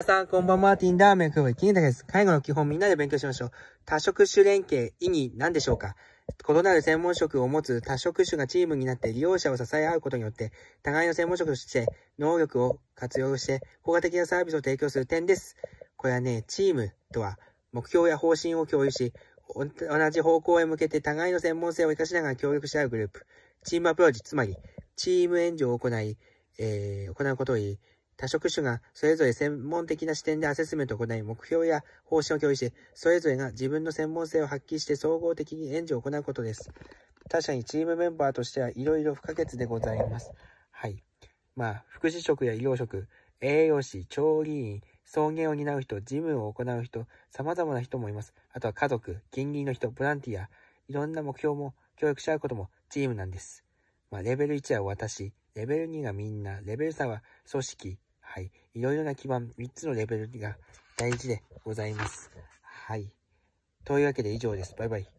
皆さん、こんばんは、ティンダーメン、今日は金田です。介護の基本、みんなで勉強しましょう。多職種連携、意味何でしょうか異なる専門職を持つ多職種がチームになって利用者を支え合うことによって、互いの専門職として能力を活用して、効果的なサービスを提供する点です。これはね、チームとは、目標や方針を共有し、同じ方向へ向けて互いの専門性を活かしながら協力し合うグループ。チームアプローチ、つまり、チーム援助を行い、えー、行うことを言い、多職種がそれぞれ専門的な視点でアセスメントを行い、目標や方針を共有し、それぞれが自分の専門性を発揮して総合的に援助を行うことです。他社にチームメンバーとしてはいろいろ不可欠でございます。はい。まあ、福祉職や医療職、栄養士、調理員、送迎を担う人、事務を行う人、様々な人もいます。あとは家族、近隣の人、ボランティア、いろんな目標も協力し合うこともチームなんです。まあ、レベル1は私、レベル2がみんな、レベル3は組織、はい。いろいろな基盤、3つのレベルが大事でございます。はい。というわけで以上です。バイバイ。